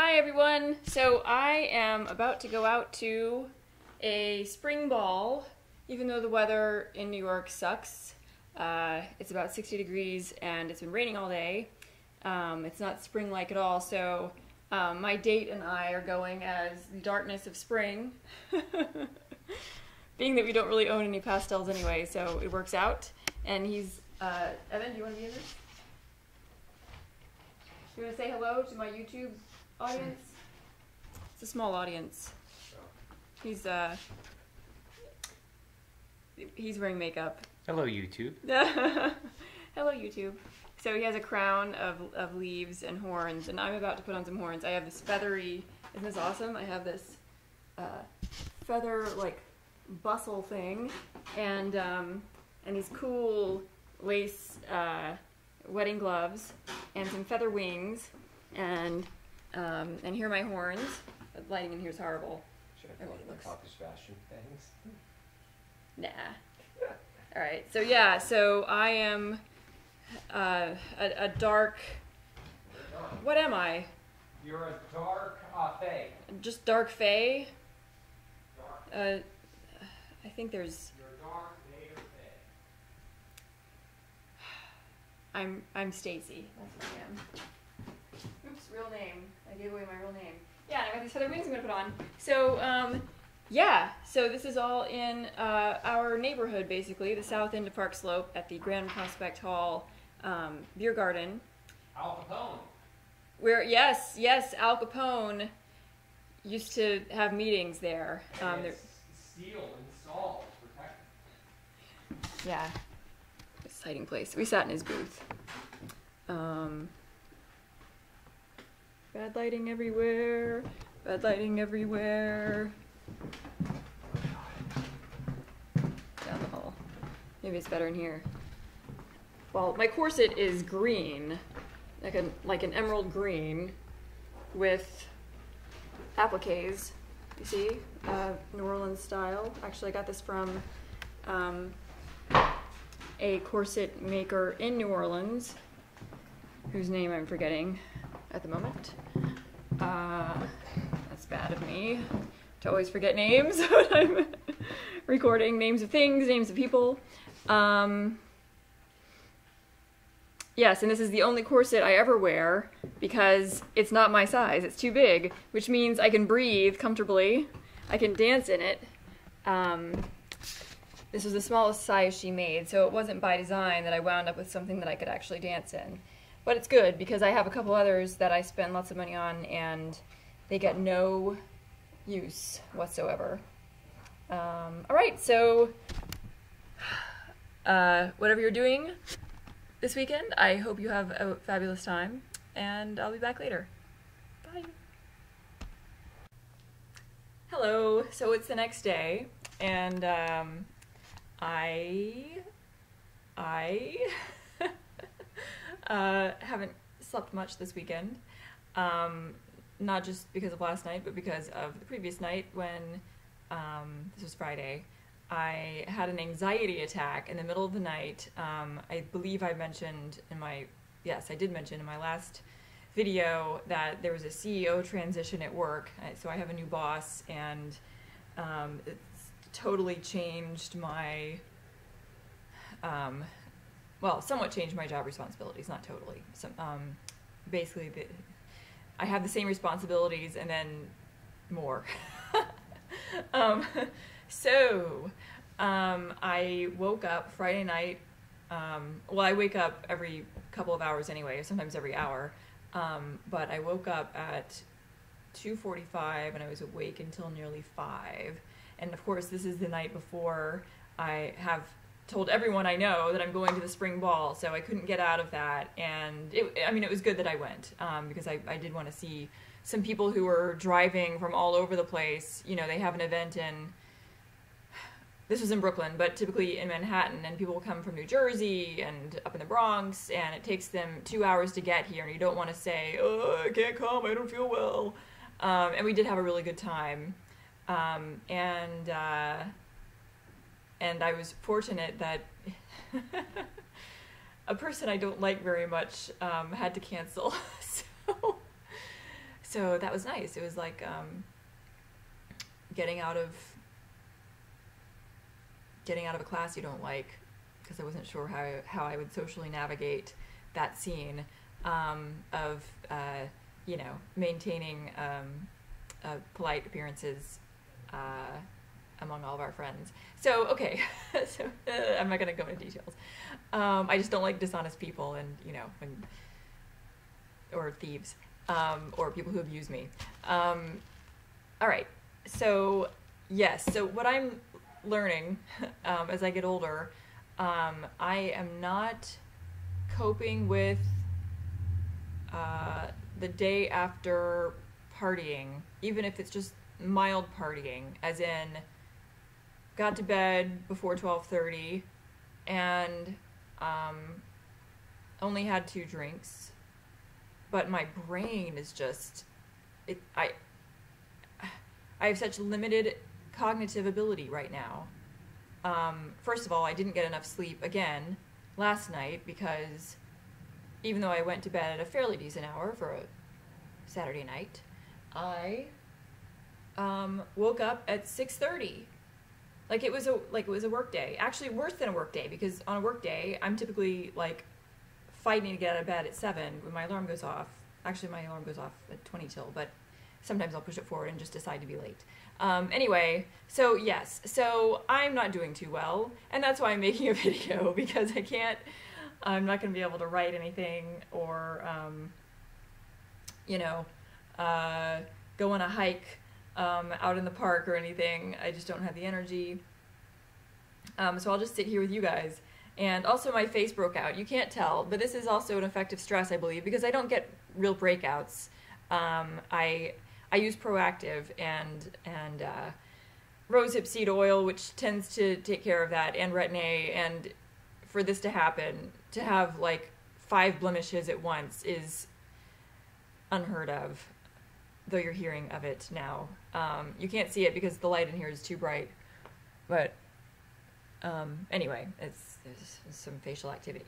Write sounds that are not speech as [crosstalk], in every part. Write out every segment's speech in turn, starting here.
Hi everyone. So I am about to go out to a spring ball, even though the weather in New York sucks. Uh, it's about 60 degrees and it's been raining all day. Um, it's not spring-like at all. So um, my date and I are going as the darkness of spring. [laughs] Being that we don't really own any pastels anyway, so it works out. And he's uh, Evan. Do you want to be in this? You want to say hello to my YouTube audience? It's a small audience. He's uh he's wearing makeup. Hello, YouTube. [laughs] hello YouTube. So he has a crown of, of leaves and horns, and I'm about to put on some horns. I have this feathery. Isn't this awesome? I have this uh, feather like bustle thing, and um, and these cool lace uh, wedding gloves, and some feather wings, and um, and here are my horns. The lighting in here is horrible. Should I put it the looks- coppice fashion things? Nah. [laughs] All right. So yeah. So I am uh, a, a dark. What am I? You're a dark Afe. Just dark fae. Dark. Uh, I think there's. You're a dark native Fae. I'm I'm Stacy. That's who I am. Oops, real name. I gave away my real name. Yeah, and I got these feather wings I'm gonna put on. So um, yeah. So this is all in uh, our neighborhood, basically, the south end of Park Slope at the Grand Prospect Hall um, beer garden. Al Capone. Where yes, yes, Al Capone used to have meetings there. Um, And there it's steel installed to protect yeah, exciting place. We sat in his booth. Um, bad lighting everywhere. Bad lighting everywhere. Down the hall. Maybe it's better in here. Well, my corset is green, like an like an emerald green, with appliques. You see, uh, New Orleans style. Actually, I got this from um, a corset maker in New Orleans, whose name I'm forgetting at the moment. Uh, that's bad of me to always forget names [laughs] when I'm recording names of things, names of people. Um, yes, and this is the only corset I ever wear because it's not my size. It's too big, which means I can breathe comfortably. I can dance in it. Um, this was the smallest size she made, so it wasn't by design that I wound up with something that I could actually dance in. But it's good because I have a couple others that I spend lots of money on and they get no use whatsoever. Um, all right, so uh, whatever you're doing this weekend, I hope you have a fabulous time, and I'll be back later. Bye. Hello. So it's the next day, and um, I I uh, haven't slept much this weekend. Um, not just because of last night, but because of the previous night when um, this was Friday. I had an anxiety attack in the middle of the night. Um, I believe I mentioned in my yes, I did mention in my last video that there was a CEO transition at work. Uh, So I have a new boss, and um, it's totally changed my um, well, somewhat changed my job responsibilities, not totally. Um, basically, I have the same responsibilities and then more. [laughs] um, so, um, I woke up Friday night. Um, well, I wake up every couple of hours anyway, sometimes every hour. Um, but I woke up at 2:45 and I was awake until nearly 5. And of course, this is the night before I have told everyone I know that I'm going to the spring ball, so I couldn't get out of that. And it, I mean, it was good that I went um, because I, I did want to see some people who were driving from all over the place. You know, they have an event in. This was in Brooklyn, but typically in Manhattan, and people come from New Jersey and up in the Bronx, and it takes them two hours to get here, and you don't want to say, "Oh, I can't come, I don't feel well." Um, and we did have a really good time, um, and uh, and I was fortunate that [laughs] a person I don't like very much um, had to cancel. [laughs] so, so that was nice. It was like um, getting out of getting out of a class you don't like because I wasn't sure how how I would socially navigate that scene um, of uh, you know maintaining um, uh, polite appearances uh, among all of our friends. So okay, [laughs] so uh, I'm not gonna go into details. Um, I just don't like dishonest people, and you know or thieves um, or people who abuse me. Um, all right, so yes, so what I'm learning [laughs] um, as I get older, um, I am not coping with uh, the day after partying, even if it's just mild partying, as in got to bed before twelve thirty, and um, only had two drinks, but my brain is just it. I I have such limited cognitive ability right now. Um, first of all, I didn't get enough sleep again last night because even though I went to bed at a fairly decent hour for a Saturday night, I um, woke up at six thirty. Like it was a like it was a work day. Actually, worse than a work day because on a work day, I'm typically like fighting to get out of bed at seven when my alarm goes off. Actually, my alarm goes off at twenty till, but sometimes I'll push it forward and just decide to be late. Um, anyway, so yes, so I'm not doing too well, and that's why I'm making a [laughs] video because I can't. I'm not going to be able to write anything or, um, you know, uh, go on a hike um, out in the park or anything. I just don't have the energy. Um, so I'll just sit here with you guys. And also, my face broke out. You can't tell, but this is also an effective stress, I believe, because I don't get real breakouts. Um, I I use Proactiv and and uh, rosehip seed oil, which tends to take care of that, and Retin A. And for this to happen, to have like five blemishes at once is unheard of. Though you're hearing of it now, um, you can't see it because the light in here is too bright. But um, anyway, it's there's some facial activity.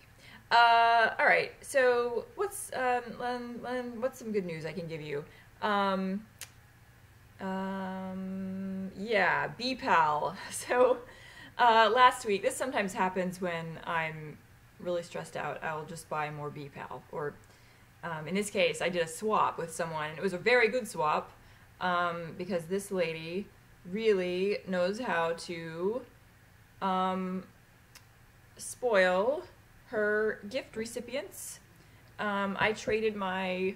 Uh, all right, so what's um, what's some good news I can give you? Um, um, yeah, BPAL. [laughs] So uh, last week, this sometimes happens when I'm really stressed out. I'll just buy more BPAL. Or um, in this case, I did a swap with someone. It was a very good swap um, because this lady really knows how to um, spoil her gift recipients. Um, I traded my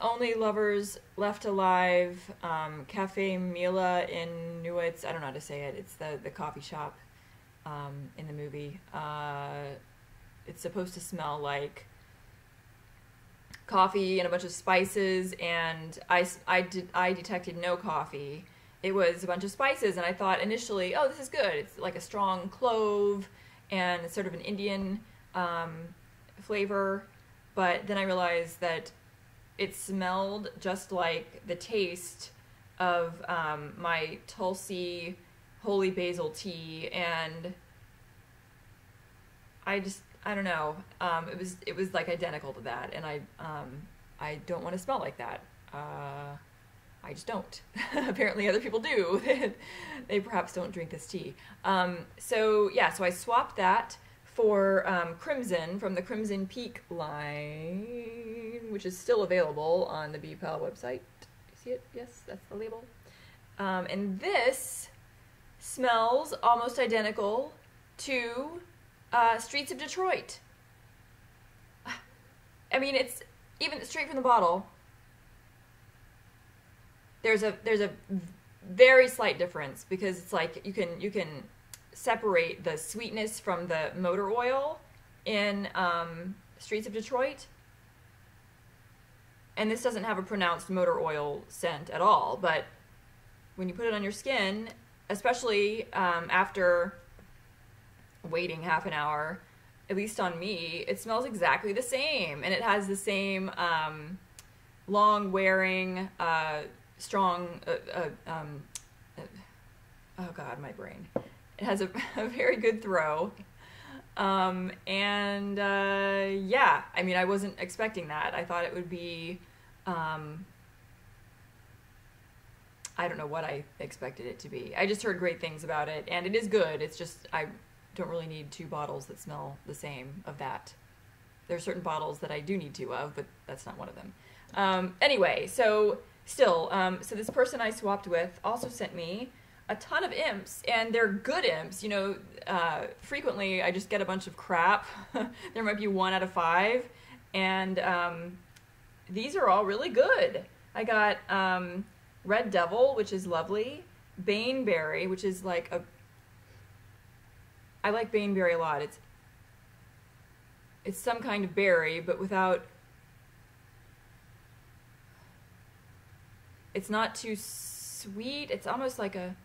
only Lovers Left Alive, um, Cafe Mila in Newitz. I don't know how to say it. It's the, the coffee shop um, in the movie. Uh, it's supposed to smell like coffee and a bunch of spices, and I, I, did, I detected no coffee. It was a bunch of spices, and I thought initially, oh, this is good. It's like a strong clove and sort of an Indian um, flavor. But then I realized that it smelled just like the taste of um, my Tulsi holy basil tea, and I just I don't know. Um, it was it was like identical to that, and I um, I don't want to smell like that. Uh, I just don't. [laughs] Apparently, other people do. [laughs] they perhaps don't drink this tea. Um, so yeah, so I swapped that for um, Crimson from the Crimson Peak line, which is still available on the BPAL website. See it? Yes, that's the label. Um, and this smells almost identical to uh, Streets of Detroit. [sighs] I mean, it's even straight from the bottle. There's a there's a very slight difference because it's like you can you can separate the sweetness from the motor oil in um, Streets of Detroit. And this doesn't have a pronounced motor oil scent at all, but when you put it on your skin, especially um, after waiting half an hour, at least on me, it smells exactly the same. And it has the same um, long wearing, uh, strong, uh, uh, um, uh, oh God, my brain. It has a, [laughs] a very good throw. Um, and uh, yeah, I mean, I wasn't expecting that. I thought it would be um, I don't know what I expected it to be. I just heard great things about it, and it is good. It's just I don't really need two bottles that smell the same of that. There are certain bottles that I do need two of, but that's not one of them. Um, anyway, so still, um, so this person I swapped with also sent me a ton of imps, and they're good imps. You know, uh, frequently I just get a bunch of crap. [laughs] there might be one out of five, and um, these are all really good. I got um, Red Devil, which is lovely. Baneberry, which is like a. I like Baneberry a lot. It's it's some kind of berry, but without. It's not too sweet. It's almost like a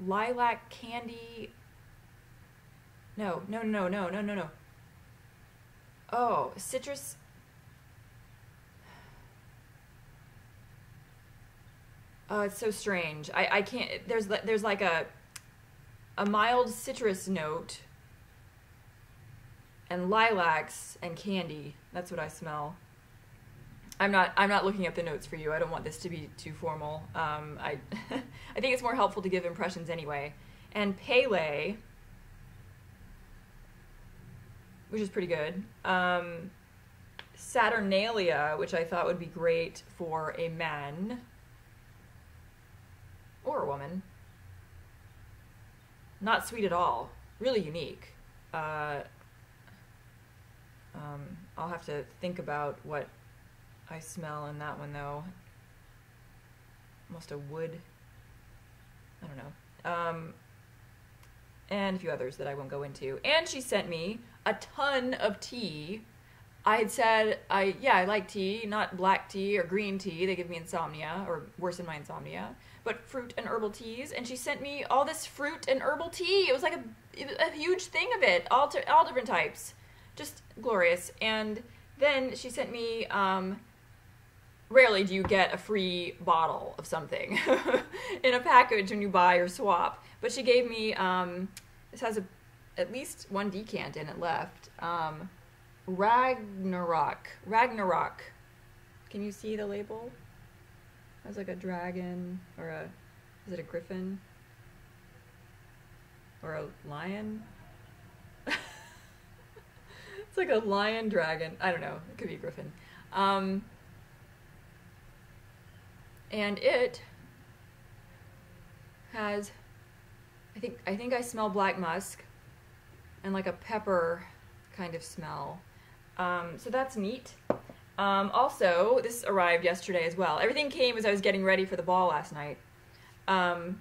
lilac candy. No, no, no, no, no, no, no. Oh, citrus. Oh, it's so strange. I, I can't. There's there's like a a mild citrus note and lilacs and candy. That's what I smell. I'm not I'm not looking up the notes for you. I don't want this to be too formal. Um, I [laughs] I think it's more helpful to give impressions anyway. And Pele, which is pretty good. Um, Saturnalia, which I thought would be great for a man or a woman. Not sweet at all. Really unique. Uh, um, I'll have to think about what I smell in that one though. Almost a wood. I don't know. Um, and a few others that I won't go into. And she sent me a ton of tea. I had said I yeah I like tea, not black tea or green tea. They give me insomnia or worsen my insomnia. But fruit and herbal teas, and she sent me all this fruit and herbal tea. It was like a, a huge thing of it, all to, all different types, just glorious. And then she sent me um, rarely do you get a free bottle of something [laughs] in a package when you buy or swap. But she gave me um, this has a at least one decant in it left. Um, Ragnarok. Ragnarok. Can you see the label? It has like a dragon or a is it a griffin? Or a lion? [laughs] it's like a lion dragon. I don't know. It could be a griffin. Um, and it has I think I think I smell black musk and like a pepper kind of smell. Um, so that's neat. Um, also, this arrived yesterday as well. Everything came as I was getting ready for the ball last night. Um,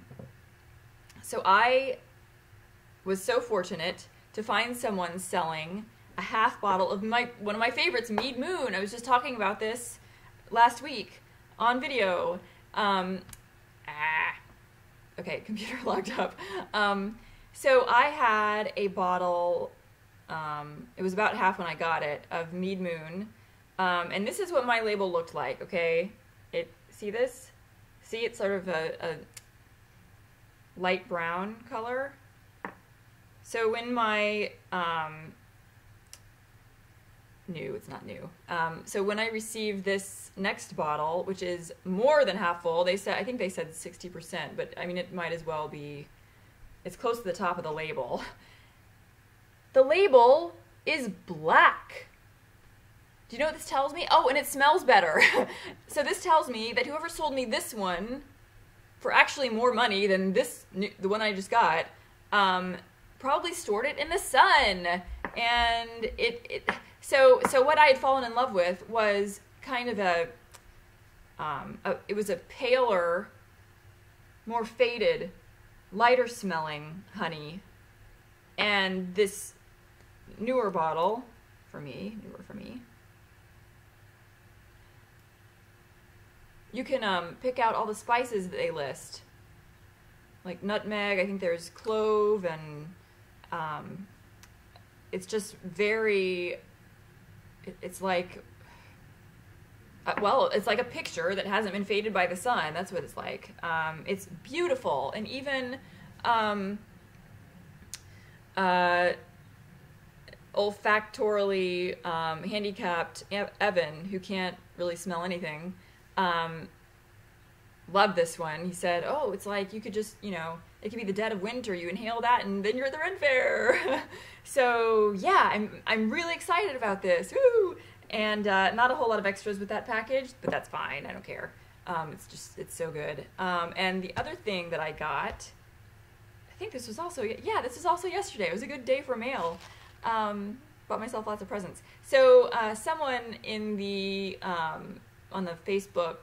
so I was so fortunate to find someone selling a half bottle of my one of my favorites, Mead Moon. I was just talking about this last week on video. Um, ah, okay, computer [laughs] locked up. Um, so I had a bottle. Um, it was about half when I got it of Mead Moon, um, and this is what my label looked like. Okay, it see this? See, it's sort of a, a light brown color. So when my um, new. It's not new. Um, so when I received this next bottle, which is more than half full, they said I think they said sixty percent, but I mean it might as well be. It's close to the top of the label. [laughs] The label is black. Do you know what this tells me? Oh, and it smells better. [laughs] so this tells me that whoever sold me this one for actually more money than this, the one I just got, um, probably stored it in the sun, and it, it so so what I had fallen in love with was kind of a, um, a it was a paler, more faded, lighter smelling honey, and this newer bottle for me, newer for me. You can um, pick out all the spices that they list, like nutmeg. I think there's clove and um, it's just very it's like uh, well, it's like a picture that hasn't been faded by the sun. That's what it's like. Um, it's beautiful, and even um, uh, olfactorily um, handicapped Evan, who can't really smell anything, um, loved this one. He said, "Oh, it's like you could just, you know, it could be the dead of winter. You inhale that, and then you're at the Ren Fair." [laughs] so yeah, I'm I'm really excited about this. Woo! And uh, not a whole lot of extras with that package, but that's fine. I don't care. Um, it's just it's so good. Um, and the other thing that I got, I think this was also yeah, this was also yesterday. It was a good day for mail. Um, bought myself lots of presents. So uh, someone in the um, on the Facebook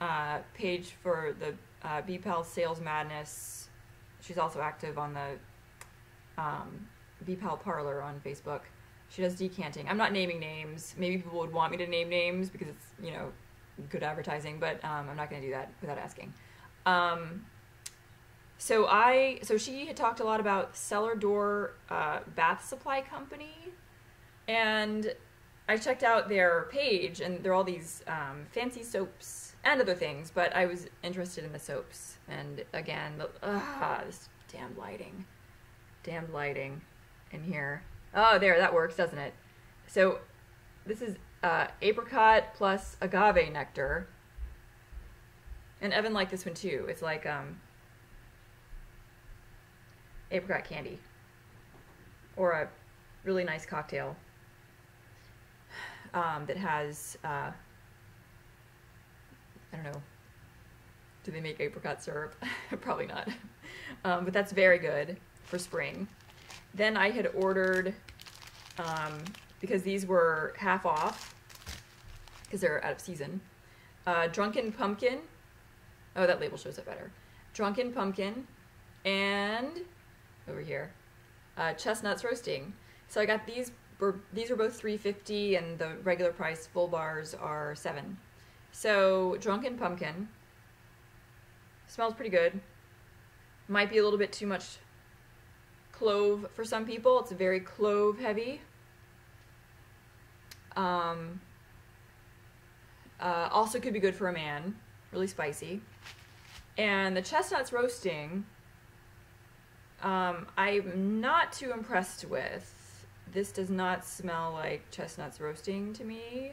uh, page for the uh, BPAL Sales Madness. She's also active on the um, BPAL Parlor on Facebook. She does decanting. I'm not naming names. Maybe people would want me to name names because it's you know good advertising, but um, I'm not going to do that without asking. Um, so I so she had talked a lot about Cellar Door uh, Bath Supply Company, and I checked out their page, and there are all these um, fancy soaps and other things, but I was interested in the soaps. And again, the, ah, this damn lighting, damn lighting in here. Oh, there, that works, doesn't it? So this is uh, apricot plus agave nectar. And Evan liked this one too. It's like um, apricot candy or a really nice cocktail um, that has uh, I don't know. Do they make apricot syrup? [laughs] Probably not. Um, but that's very good for spring. Then I had ordered um, because these were half off because they're out of season. Uh, Drunken Pumpkin. Oh, that label shows up better. Drunken Pumpkin and over here, uh, chestnuts roasting. So I got these. Were, these are both three fifty, and the regular price full bars are seven. So Drunken Pumpkin smells pretty good. Might be a little bit too much clove for some people. It's very clove heavy. Um, uh, also could be good for a man. Really spicy. And the chestnuts roasting, um, I'm not too impressed with. This does not smell like chestnuts roasting to me.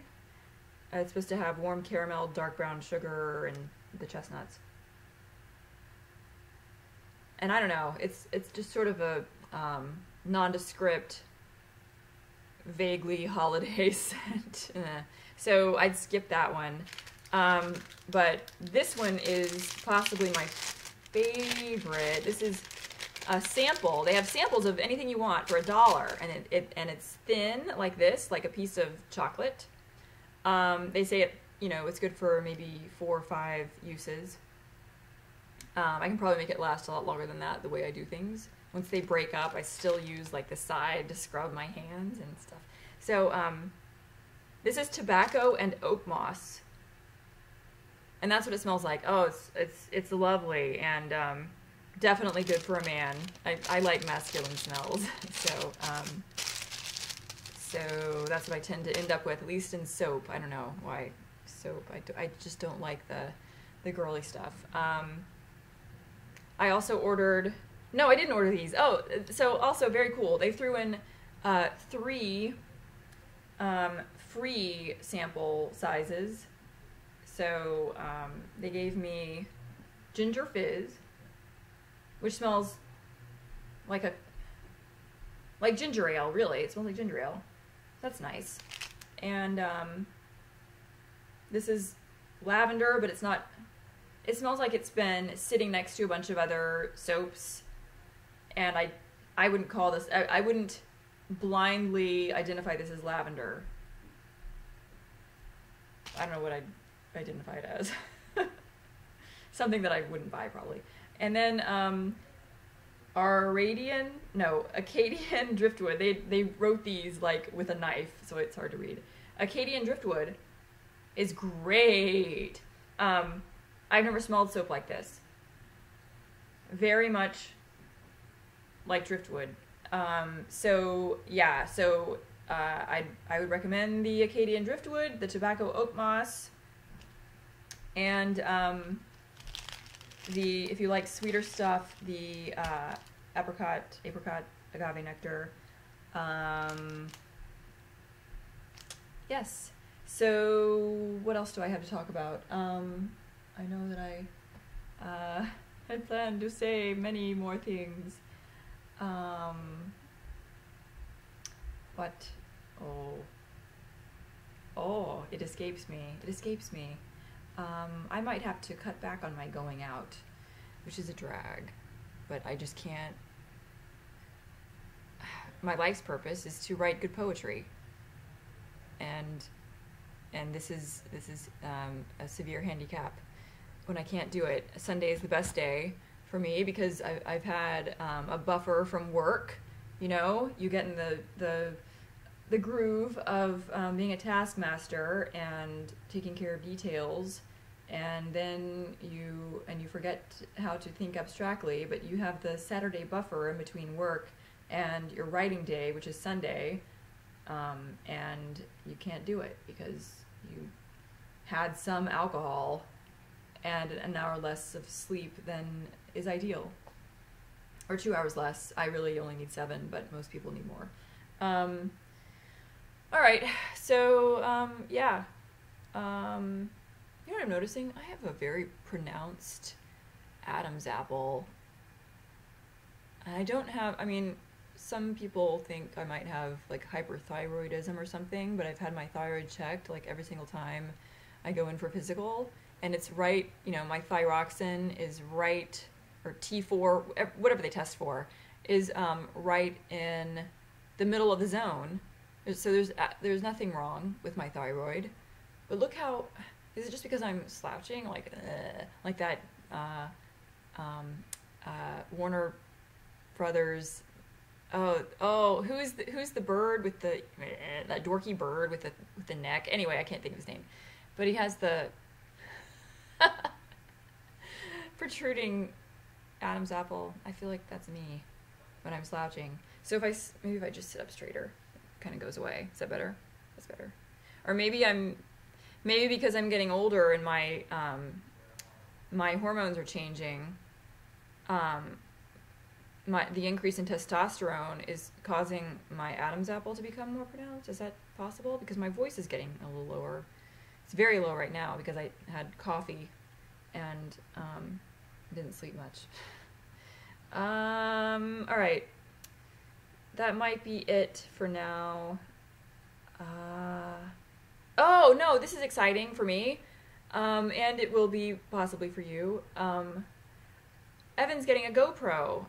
Uh, it's supposed to have warm caramel, dark brown sugar, and the chestnuts. And I don't know. It's it's just sort of a um, nondescript, vaguely [laughs] holiday scent. [laughs] Eh. so I'd skip that one. Um, but this one is possibly my favorite. This is a sample. They have samples of anything you want for a dollar, and it, it and it's thin like this, like a piece of chocolate. Um, they say it, you know, it's good for maybe four or five uses. Um, I can probably make it last a lot longer than that, the way I do things. Once they break up, I still use like the side to scrub my hands and stuff. So um, this is tobacco and oak moss, and that's what it smells like. Oh, it's it's it's lovely and um, definitely good for a man. I, I like masculine smells, [laughs] so um, so that's what I tend to end up with, at least in soap. I don't know why soap. I, do, I just don't like the the girly stuff. Um, I also ordered. No, I didn't order these. Oh, so also very cool. They threw in uh, three um, free sample sizes. So um, they gave me ginger fizz, which smells like a like ginger ale. Really, it smells like ginger ale. That's nice. And um, this is lavender, but it's not. It smells like it's been sitting next to a bunch of other soaps, and I, I wouldn't call this. I, I wouldn't blindly identify this as lavender. I don't know what I'd identify it as. [laughs] Something that I wouldn't buy probably. And then um, Aradian, no, Acadian [laughs] driftwood. They they wrote these like with a knife, so it's hard to read. Acadian driftwood is great. Um, I've never smelled soap like this. Very much like driftwood. Um, so yeah, so uh, I I would recommend the Acadian driftwood, the tobacco oak moss, and um, the if you like sweeter stuff, the uh, apricot apricot agave nectar, Um, yes. So, what else do I have to talk about? Um, I know that I uh, [laughs] had planned to say many more things. Um, what? Oh. Oh, it escapes me. It escapes me. Um, I might have to cut back on my going out, which is a drag, but I just can't. [sighs] My life's purpose is to write good poetry, and and this is this is um, a severe handicap when I can't do it. Sunday is the best day for me because I, I've had um, a buffer from work. You know, you get in the the the groove of um, being a taskmaster and taking care of details and then you and you forget how to think abstractly but you have the saturday buffer in between work and your writing day which is sunday um, and you can't do it because you had some alcohol and an hour less of sleep than is ideal or two hours less i really only need seven but most people need more um, all right. So, um, yeah. You know what I'm noticing? I have a very pronounced Adam's apple. I don't have, I mean, some people think I might have like hyperthyroidism or something, but I've had my thyroid checked like every single time I go in for physical. And it's right, you know, my thyroxin is right, or T4, whatever they test for, is um, right in the middle of the zone so there's uh, there's nothing wrong with my thyroid, but look how is it just because I'm slouching like uh, like that uh, um, uh, Warner Brothers. Oh oh who's the, who's the bird with the that dorky bird with the with the neck? Anyway, I can't think of his name, but he has the [laughs] protruding Adam's apple. I feel like that's me when I'm slouching. So if I maybe if I just sit up straighter kind of goes away. Is that better? That's better. Or maybe I'm maybe because I'm getting older and my um, my hormones are changing. Um, my the increase in testosterone is causing my Adam's apple to become more pronounced. Is that possible? Because my voice is getting a little lower. It's very low right now because I had coffee and um, didn't sleep much. Um, all right that might be it for now. Uh, oh no, this is exciting for me, um, and it will be possibly for you. Um, Evan's getting a GoPro,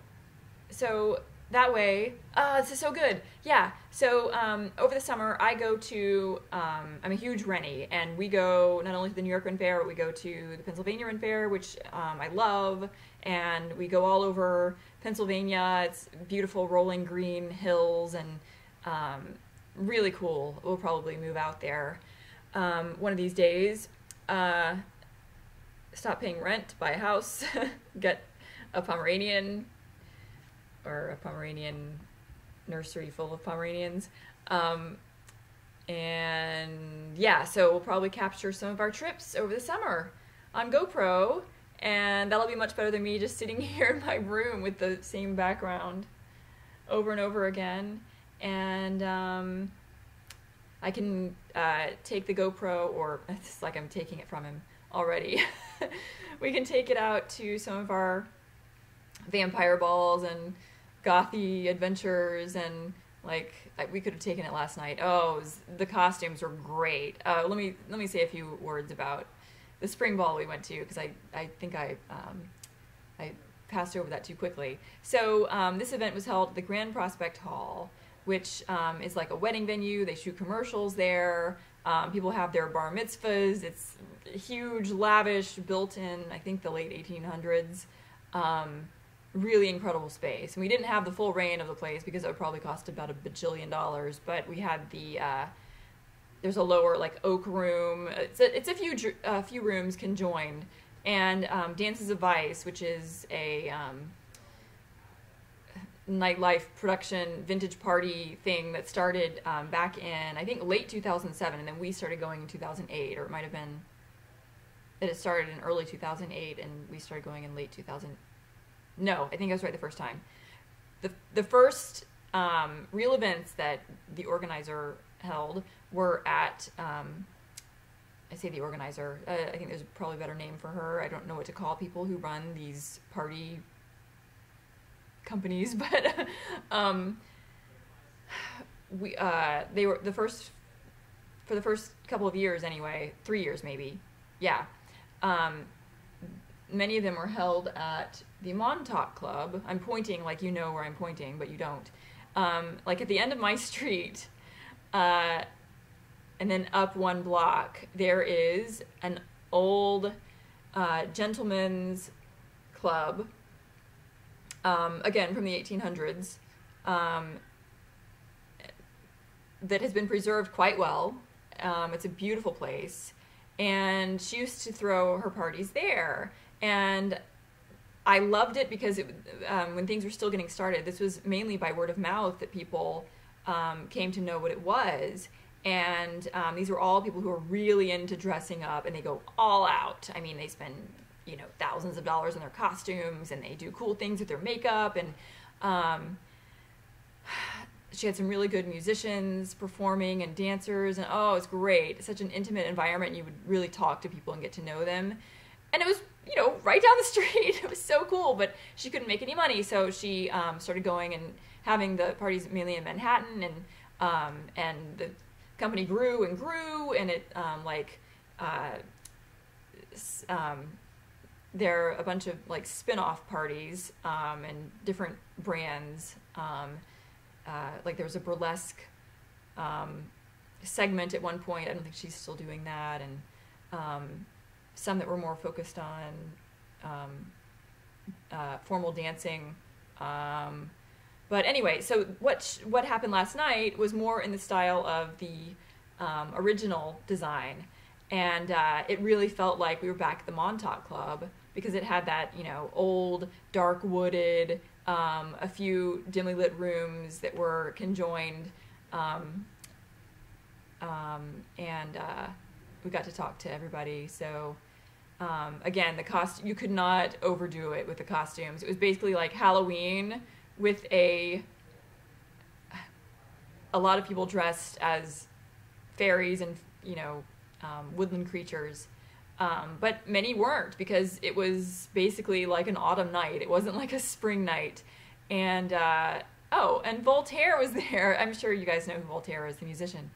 so that way, uh, this is so good. Yeah. So um, over the summer, I go to. Um, I'm a huge Rennie, and we go not only to the New York Ren Fair, but we go to the Pennsylvania Ren Fair, which um, I love, and we go all over Pennsylvania. It's beautiful rolling green hills and um, really cool. We'll probably move out there um, one of these days. Uh, stop paying rent, buy a house, [laughs] get a Pomeranian or a Pomeranian nursery full of Pomeranians. Um, and yeah, so we'll probably capture some of our trips over the summer on GoPro and that'll be much better than me just sitting [laughs] here in my room with the same background over and over again and um, i can uh, take the gopro or [laughs] it's like i'm taking it from him already. [laughs] We can take it out to some of our vampire balls and gothy adventures and like we could have taken it last night. Oh was, the costumes were great. Uh, let me let me say a few words about the spring ball we went to because I, I think I um, I passed over that too quickly. So um, this event was held at the Grand Prospect Hall, which um, is like a wedding venue. They shoot commercials there. Um, people have their bar mitzvahs. It's huge, lavish, built in I think the late 1800s. Um, really incredible space. And we didn't have the full rein of the place because it would probably cost about a bajillion dollars, but we had the uh, there's a lower like oak room. It's a, it's a few a few rooms conjoined, and um, Dances of Vice, which is a um, nightlife production vintage party thing that started um, back in I think late 2007, and then we started going in 2008, or it might have been. It started in early 2008, and we started going in late 2000. No, I think I was right the first time. the The first um, real events that the organizer held were at. Um, I say the organizer. Uh, I think there's probably a better name for her. I don't know what to call people who run these party companies, [laughs] but um, we uh, they were the first for the first couple of years anyway, three years maybe, yeah. Um, many of them were held at the Montauk Club. I'm pointing like you know where I'm pointing, but you don't. Um, like at the end of my [laughs] street, uh, and then up one block, there is an old uh, gentleman's club. Um, again, from the 1800s, um, that has been preserved quite well. Um, it's a beautiful place, and she used to throw her parties there. And I loved it because it, um, when things were still getting started, this was mainly by word of mouth that people um, came to know what it was. And um, these were all people who are really into dressing up, and they go all out. I mean, they spend you know thousands of dollars on their costumes, and they do cool things with their makeup. And um, she had some really good musicians performing and dancers, and oh, it's great! Such an intimate environment. You would really talk to people and get to know them. And it was you know, right down the [laughs] street. It was so cool, but she couldn't make any money, so she um, started going and having the parties mainly in Manhattan, and um, and the company grew and grew, and it um, like uh, um, there are a bunch of like spin-off parties um, and different brands. Um, uh, like there was a burlesque um, segment at one point. I don't think she's still doing that, and um, some that were more focused on um, uh, formal dancing. Um, but anyway, so what what happened last night was more in the style of the original design, and uh, it really felt like we were back at the Montauk Club because it had that you know old, dark wooded, um, a few dimly lit rooms that were conjoined, um, um, and uh, we got to talk to everybody. So. Um, again, the cost you could not overdo it with the costumes. It was basically like Halloween with a a lot of people dressed as fairies and you know um, woodland creatures, um, but many weren't because it was basically like an autumn night. It wasn't like a spring night, and uh, oh, and Voltaire was [laughs] there. I'm sure you guys know who Voltaire is, the musician.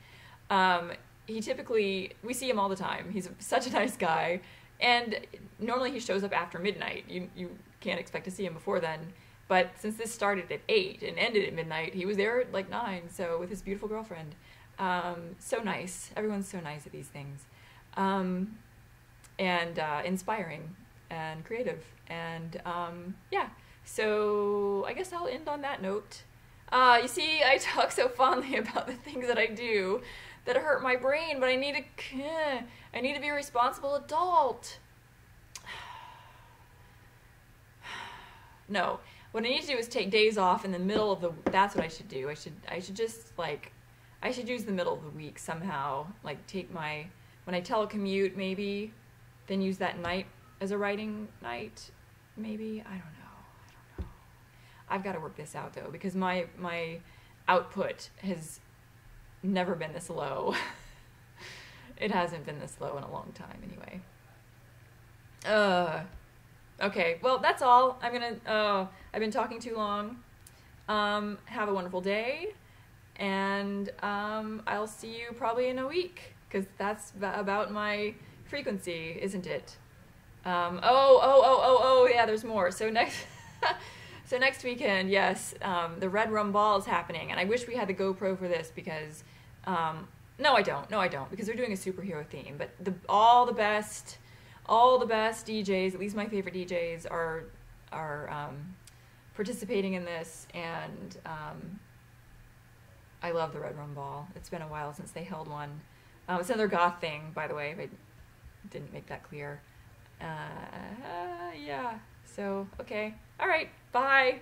Um, he typically we see him all the time. He's [laughs] such a nice guy and normally he shows up after midnight. You you can't expect to see him before then. But since this started at eight and ended at midnight, he was there at like nine. So with his beautiful girlfriend, um, so nice. Everyone's so nice at these things, um, and uh, inspiring and creative. And um, yeah, so I guess I'll end on that note. Uh, you see, I [laughs] talk so fondly about the things that I do that hurt my brain, but I need to, I need to be a responsible adult. [sighs] no, what I need to do is take days off in the middle of the. That's what I should do. I should, I should just like, I should use the middle of the week somehow. Like take my when I telecommute, maybe, then use that night as a writing night. Maybe I don't know. I don't know. I've got to work this out though because my my output has never been this low. [laughs] it hasn't been this low in a long time, anyway. Uh, okay, well, that's all. I'm gonna, uh, I've been talking too long. Um, have a wonderful day, and um, I'll see you probably in a week, because that's about my frequency, isn't it? Um, oh, oh, oh, oh, oh, yeah, there's more. So next. [laughs] so next weekend, yes, um, the Red Rum Ball is happening, and I wish we had the GoPro for this because um, no, I don't. No, I don't because they're doing a superhero theme. But the all the best, all the best DJs, at least my favorite DJs, are are um, participating in this, and um, I love the Red Rum Ball. It's been a while since they held one. Um, it's another goth thing, by the way. Didn't make that clear. Uh, yeah. So okay. All right. Bye.